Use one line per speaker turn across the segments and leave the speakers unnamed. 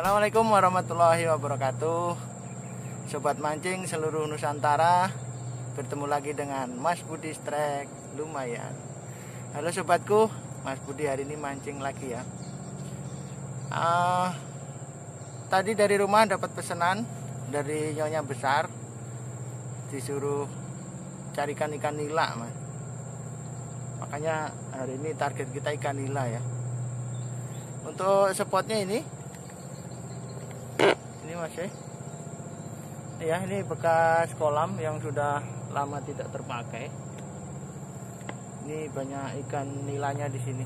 Assalamualaikum warahmatullahi wabarakatuh. Sobat mancing seluruh Nusantara Bertemu lagi dengan Mas Budi Strek. Lumayan. Halo sobatku Mas Budi hari ini mancing lagi ya. Uh, Tadi dari rumah dapat pesanan Dari nyonya besar. Disuruh carikan ikan nila mas. Makanya hari ini target kita ikan nila ya. Untuk spotnya ini masih ya ini bekas kolam yang sudah lama tidak terpakai. Ini banyak ikan nilanya di sini.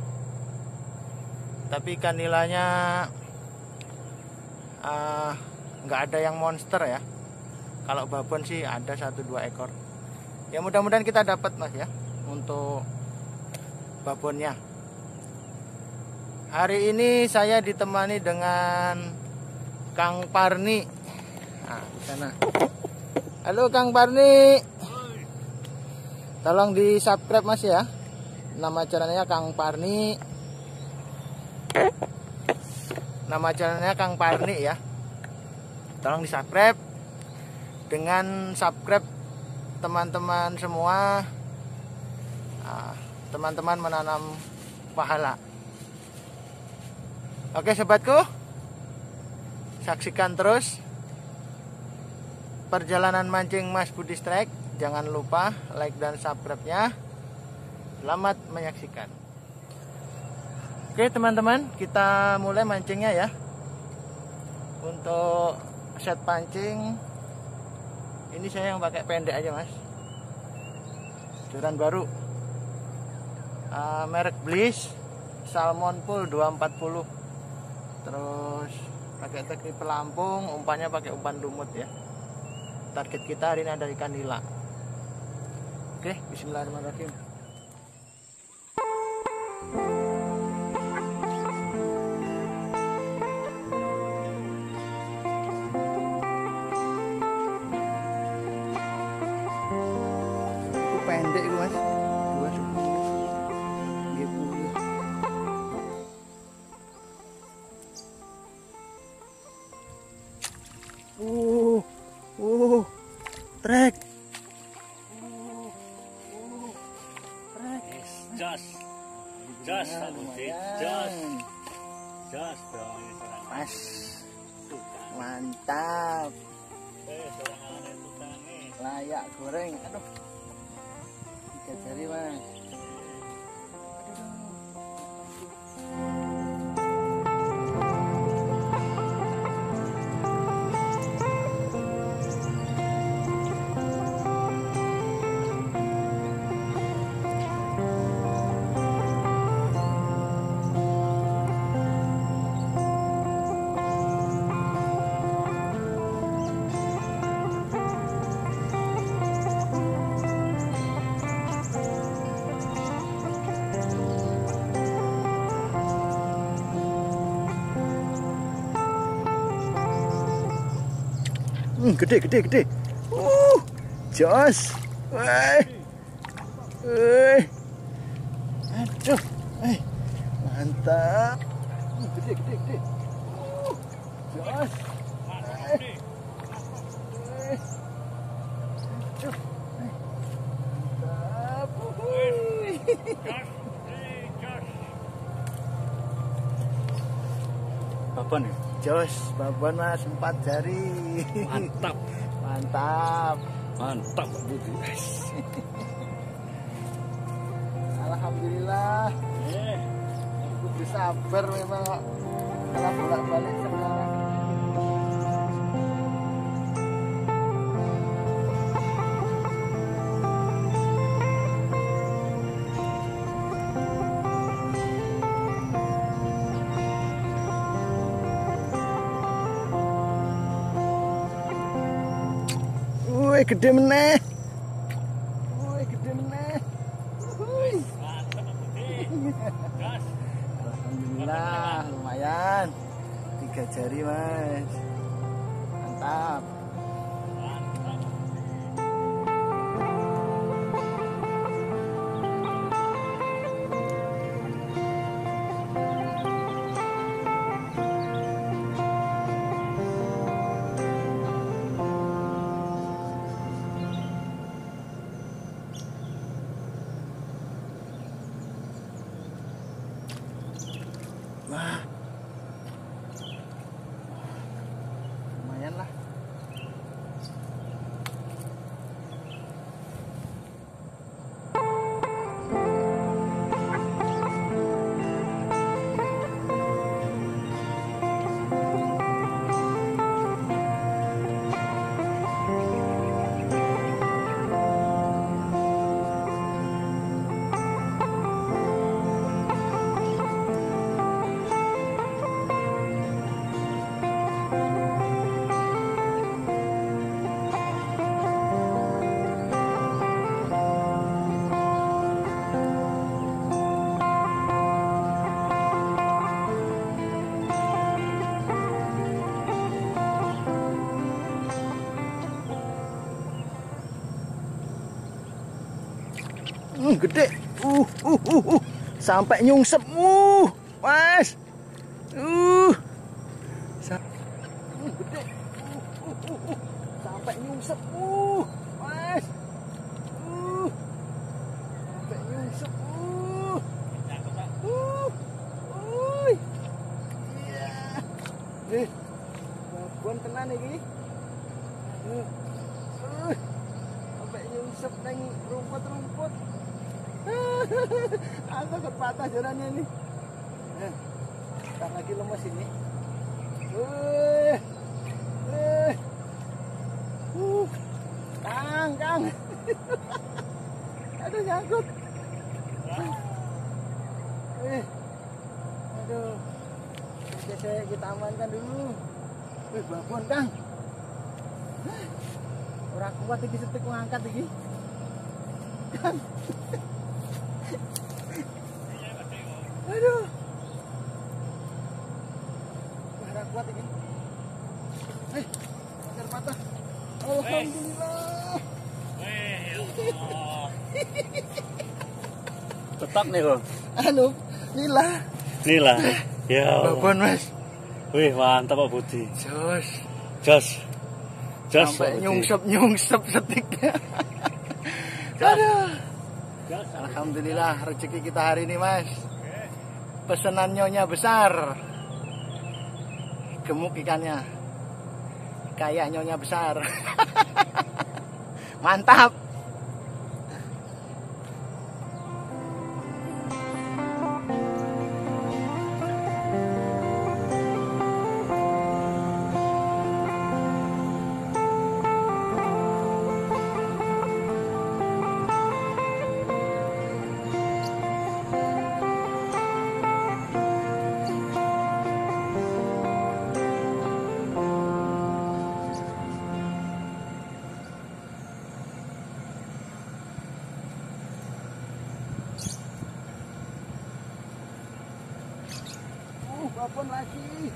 Tapi ikan nilanya uh, nggak ada yang monster ya. Kalau babon sih ada satu dua ekor. Ya mudah-mudahan kita dapat mas ya untuk babonnya. Hari ini saya ditemani dengan Kang Parni. Nah, di sana. Halo Kang Parni. Tolong di subscribe Mas ya. Nama channelnya Kang Parni. Nama channelnya Kang Parni ya. Tolong di subscribe. Dengan subscribe teman-teman semua ah, teman-teman menanam pahala. Oke sobatku saksikan terus perjalanan mancing Mas Budi Strike. Jangan lupa like dan subscribe nya selamat menyaksikan. Oke teman-teman kita mulai mancingnya ya. Untuk set pancing ini saya yang pakai pendek aja mas. Joran baru. Uh, merek Bliss Salmon Pool 240 terus pakai teknik pelampung umpannya pakai umpan lumut ya. Target kita hari ini ada ikan nila. Oke bismillahirrahmanirrahim trek
Jas, jas, jas, jas
Pas, mantap.
Eh,
Layak goreng, aduh. Tiga jari mas. Hmm, gede, gede, gede. Uh, jos. Wah. Eh. Aduh. Eh. Mantap. Uh, gede, gede, gede. Uh, jos. Eh. Eh. Jos, babon mas empat jari.
Mantap.
Mantap.
Mantap Pak Budi.
Alhamdulillah.
Eh,
Aku sabar memang kalau bolak-balik sekarang. Woi, gede meneh. Hmm, gede. Uh, uh, uh, uh. Sampai nyungsep. Uh, Mas. Uh. Hmm. Uh, uh, uh, uh. Sampai nyungsep. Uh, Mas. Uh. Sampai nyungsep. Uh. Uh. Uy. Iya. Eh. Babon tenan iki. Uh. Uh. Sampai nyungsep nang rumput-rumput. Aku kepatah jalannya nih. Eh, tak lagi lemes ini. Eh, eh, uh, kang, kang. Aduh nyangkut. Eh, aduh. Oke, saya kita amankan dulu. Eh, babon kang. Orang kuat iki setik ngangkat iki. Kang. Aduh. Kuat ini. Eh, patah. Alhamdulillah.
Tetap nih kok.
Anu, Nila.
Inilah. Ya. Allah.
Babon, Mas.
Wih, mantap Pak Budi.
Jos.
Jos. Jos.
Sampai
Pak Budi.
nyungsep-nyungsep setiknya. Aduh. Alhamdulillah rezeki kita hari ini, Mas. Pesanan nyonya besar. Gemuk ikannya. Kayak nyonya besar. Mantap. Babon lagi.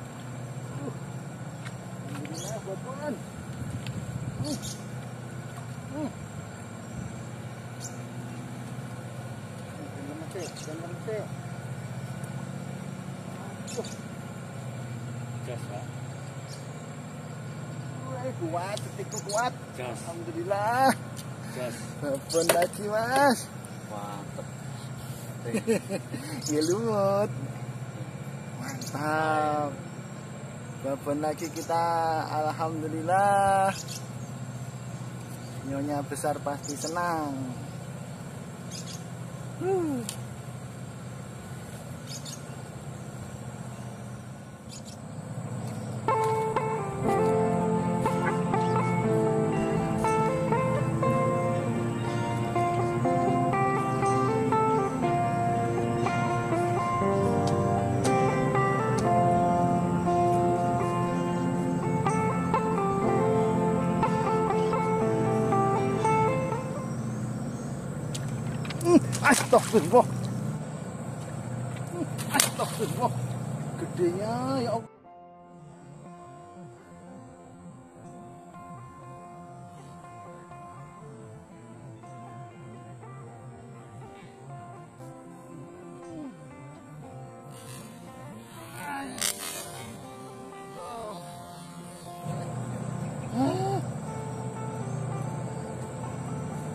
Uh. Alhamdulillah babon. Uh. Uh. Jangan lemes, jangan lemes.
Jos, Pak.
Uh, kuat, detikku kuat. Alhamdulillah. Lagi, Mas.
Mantap.
Ya lumut. Mantap. Babon lagi kita. Alhamdulillah. Nyonya besar pasti senang. Hmm, Astagfirullah. Hmm, Astagfirullah. Gedenya ya Allah.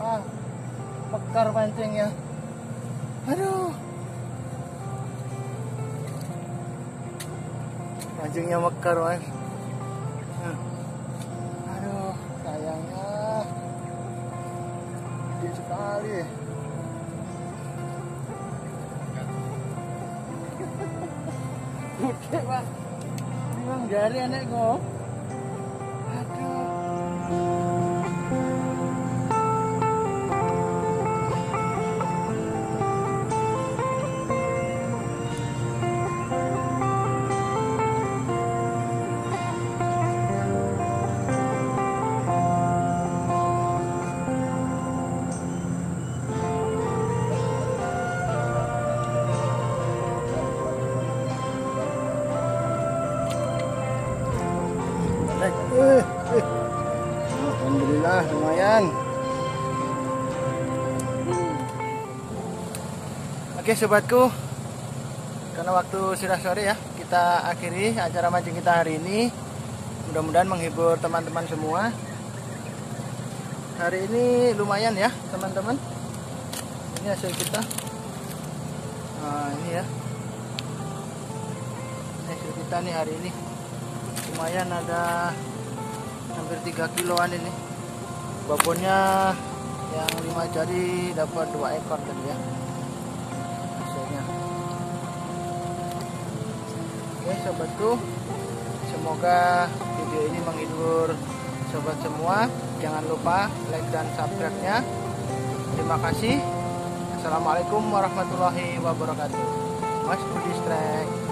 Ah, mekar pancingnya. Aduh. Pancingnya mekar, Mas. Nah. Aduh, sayangnya. Gede sekali. Gede, Pak. Memang jari anek kok. Aduh. Oke sobatku, karena waktu sudah sore ya, kita akhiri acara mancing kita hari ini. Mudah-mudahan menghibur teman-teman semua. Hari ini lumayan ya teman-teman. Ini hasil kita. Nah ini ya. Ini hasil kita nih hari ini. Lumayan ada hampir 3 kiloan ini. Babonnya yang lima jari dapat dua ekor tadi ya oke sobatku semoga video ini menghibur sobat semua. Jangan lupa like dan subscribe nya terima kasih. Assalamualaikum warahmatullahi wabarakatuh. Mas Budi Strike